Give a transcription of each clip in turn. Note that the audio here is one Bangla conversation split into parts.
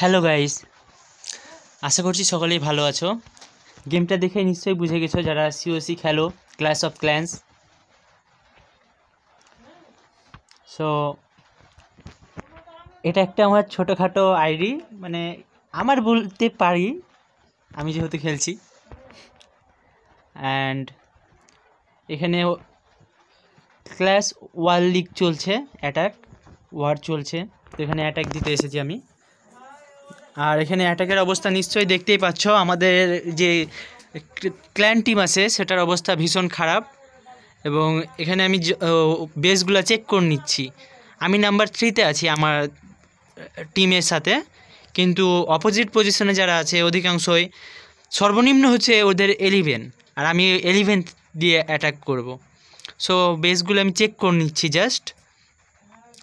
হ্যালো গাইস আশা করছি সকলেই ভালো আছো। গেমটা দেখে নিশ্চয়ই বুঝে গেছো যারা সিওসি খেলো ক্লাস অফ ক্ল্যান্স সো এটা একটা আমার ছোটোখাটো আইডি মানে আমার বলতে পারি, আমি যেহেতু খেলছি। অ্যান্ড এখানে ক্লাস ওয়ার লিগ চলছে অ্যাটাক ওয়ার চলছে। তো এখানে অ্যাটাক দিতে এসেছি আমি। আর এখানে অ্যাটাকের অবস্থা নিশ্চয়ই দেখতেই পাচ্ছ। আমাদের যে ক্ল্যান টিম আছে, সেটার অবস্থা ভীষণ খারাপ। এবং এখানে আমি বেসগুলো চেক করে নিচ্ছি। আমি নাম্বার থ্রিতে আছি আমার টিমের সাথে। কিন্তু অপোজিট পজিশনে যারা আছে, অধিকাংশই সর্বনিম্ন হচ্ছে ওদের এলিভেন আর আমি এলিভেন দিয়ে অ্যাটাক করব। সো বেসগুলো আমি চেক করে নিচ্ছি জাস্ট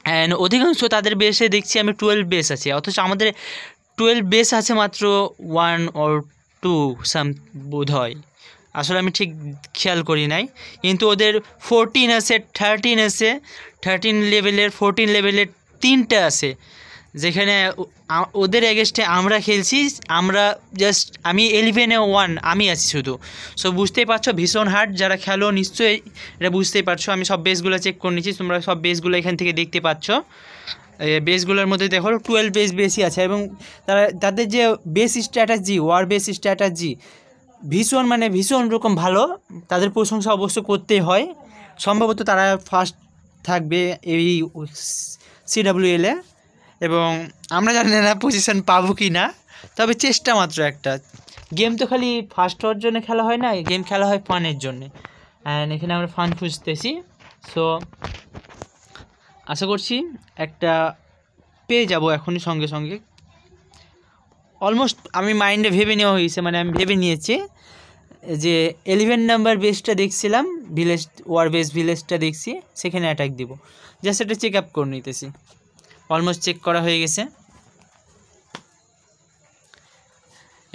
অ্যান্ড অধিকাংশ তাদের বেসে দেখছি আমি টুয়েলভ বেস আছে। অথচ আমাদের টুয়েলভ বেস আছে মাত্র ওয়ান ওর টু, সাম বোধ হয় আসলে আমি ঠিক খেয়াল করি নাই। কিন্তু ওদের ফোরটিন আছে, থার্টিন আছে, থার্টিন লেভেলের, ফোরটিন লেভেলের তিনটা আছে। যেখানে ওদের এগেস্টে আমরা খেলছি, আমরা জাস্ট আমি এলিভেনে ওয়ান আমি আছি শুধু। সো বুঝতেই পারছ, ভীষণ হার্ড যারা খেলো নিশ্চয়ই এটা বুঝতেই পারছ। আমি সব বেসগুলো চেক করে নিচ্ছি তোমরা সব বেসগুলো এখান থেকে দেখতে পাচ্ছ। বেসগুলোর মধ্যে দেখো টুয়েলভ বেস বেশি আছে এবং তারা, তাদের যে base strategy war base strategy ভীষণ মানে ভীষণ রকম ভালো। তাদের প্রশংসা অবশ্য করতেই হয়। সম্ভবত তারা ফার্স্ট থাকবে এই সিডাব্লিউএলে এবং আমরা জানি না পজিশন পাবো কি না তবে চেষ্টা মাত্র একটা। গেম তো খালি ফার্স্ট হওয়ার জন্য খেলা হয় না গেম খেলা হয় ফানের জন্যে। অ্যান্ড এখানে আমরা ফান খুঁজতেছি। সো আশা করছি একটা পেয়ে যাব এখনই সঙ্গে সঙ্গে। অলমোস্ট আমি মাইন্ডে ভেবে নেওয়া হয়েছে মানে আমি ভেবে নিয়েছি যে এলিভেন নাম্বার বেসটা দেখছিলাম ভিলেজ ওয়ার বেস ভিলেজটা দেখছি, সেখানে অ্যাটাক দিব। জাস্ট এটা চেক আপ করে নিতেছি। অলমোস্ট চেক করা হয়ে গেছে।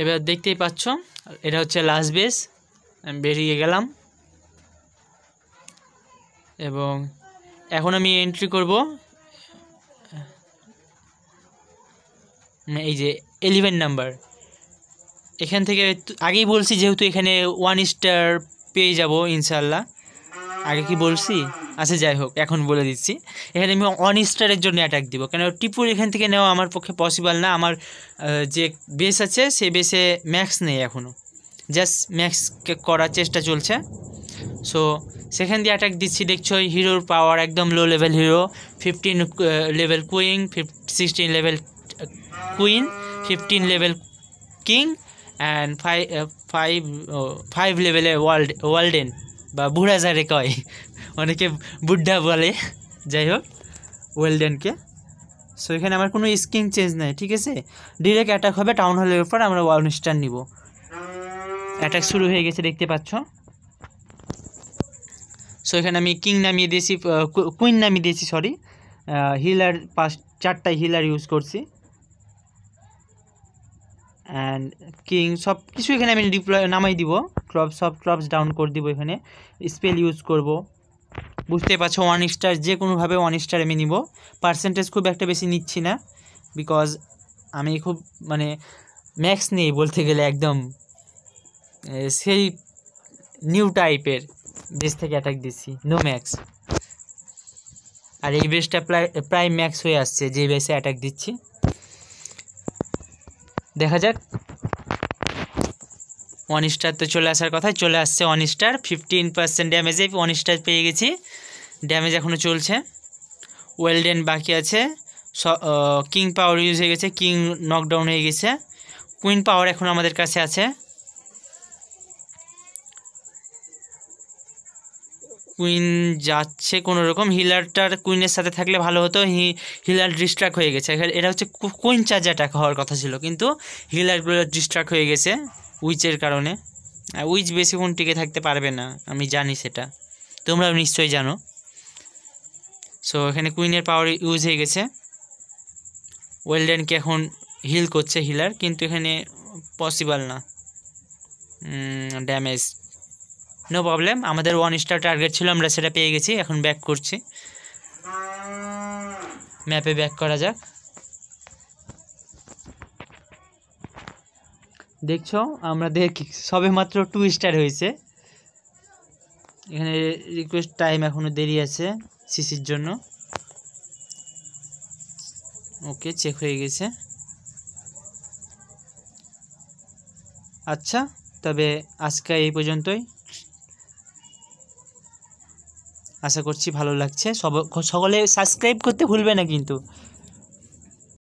এবার দেখতেই পাচ্ছ, এটা হচ্ছে লাস্ট বেস আমি বেরিয়ে গেলাম। এবং এখন আমি এন্ট্রি করব এই যে এলিভেন নাম্বার এখান থেকে আগেই বলছি, যেহেতু এখানে ওয়ান স্টার পেয়ে যাব ইনশাল্লাহ আগে কি বলছি? আচ্ছা যাই হোক, এখন বলে দিচ্ছি। এখানে আমি ওয়ান স্টারের জন্য অ্যাটাক দিব। কেন টিপুর এখান থেকে নেওয়া আমার পক্ষে পসিবল না। আমার যে বেস আছে, সে বেসে ম্যাক্স নেই এখনও জাস্ট ম্যাক্স করার চেষ্টা চলছে। সো সেখান দিয়ে অ্যাটাক দিচ্ছি। দেখছ হিরোর পাওয়ার একদম low level hero fifteen level queen ফিফ sixteen level queen fifteen level king and five five five লেভেলে ওয়ার্ল্ড ওয়ার্ল্ডেন বা বুড়া যারে কয়। অনেকে বুড্ঢা বলে, যাই হোক ওয়েলডেনকে সো এখানে আমার কোনো স্কিন চেঞ্জ নাই, ঠিক আছে? ডিরেক্ট অ্যাটাক হবে টাউন হলের উপর, আমরা ওয়ান স্টার নিব। অ্যাটাক শুরু হয়ে গেছে, দেখতে পাচ্ছ? সো এখানে আমি কিং নামিয়ে দিয়েছি কুইন নামিয়ে দিয়েছি সরি হিলার পাঁচ চারটায় হিলার ইউজ করছি। অ্যান্ড কিং সব কিছু এখানে আমি ডিপ্লয় নামাই দিব। ক্রপ সব ক্রপস ডাউন করে দিব এখানে। স্পেল ইউজ করব। বুঝতে পারছ ওয়ান স্টার যে কোনোভাবে ওয়ান স্টার আমি নিব। পার্সেন্টেজ খুব একটা বেশি নিচ্ছি না বিকজ আমি খুব মানে ম্যাক্স নেই বলতে গেলে একদম সেই নিউ টাইপের বেস থেকে অ্যাটাক দিচ্ছি নো ম্যাক্স আর এই বেসটা প্রায় প্রায় ম্যাক্স হয়ে আসছে, যে বেসে অ্যাটাক দিচ্ছি। দেখা যাক। ওয়ান স্টার তো চলে আসার কথা চলে আসছে ওয়ান স্টার ফিফটিন পার্সেন্ট ড্যামেজে ওয়ান স্টার পেয়ে গেছি। ড্যামেজ এখনও চলছে। ওয়েলডেন বাকি আছে। কিং পাওয়ার ইউজ হয়ে গেছে কিং নকডাউন হয়ে গেছে। কুইন পাওয়ার এখন আমাদের কাছে আছে। কুইন যাচ্ছে কোনো রকম হিলারটার কুইনের সাথে থাকলে ভালো হতো হিলার ডিস্ট্রাক্ট হয়ে গেছে। এটা হচ্ছে কুইন চার্জ অ্যাটাক হওয়ার কথা ছিল, কিন্তু হিলারগুলো ডিস্ট্রাক্ট হয়ে গেছে উইচের কারণে। উইচ বেশিক্ষণ টিকে থাকতে পারবে না, আমি জানি সেটা। তোমরাও নিশ্চয়ই জানো। সো এখানে কুইনের পাওয়ার ইউজ হয়ে গেছে। ওয়েলডেনকে এখন হিল করছে হিলার কিন্তু এখানে পসিবল না। ড্যামেজ নো প্রবলেম আমাদের ওয়ান স্টার টার্গেট ছিল, আমরা সেটা পেয়ে গেছি। এখন ব্যাক করছি। ম্যাপে ব্যাক করা যাক। দেখছ আমাদের সবে মাত্র টু স্টার হয়েছে। এখানে রিকোয়েস্ট টাইম এখনও দেরি আছে সিসির জন্য। ওকে চেক হয়ে গেছে। আচ্ছা তবে আজকে এই পর্যন্তই। আশা করছি ভালো লাগছে। সব সকলে সাবস্ক্রাইব করতে ভুলবে না কিন্তু।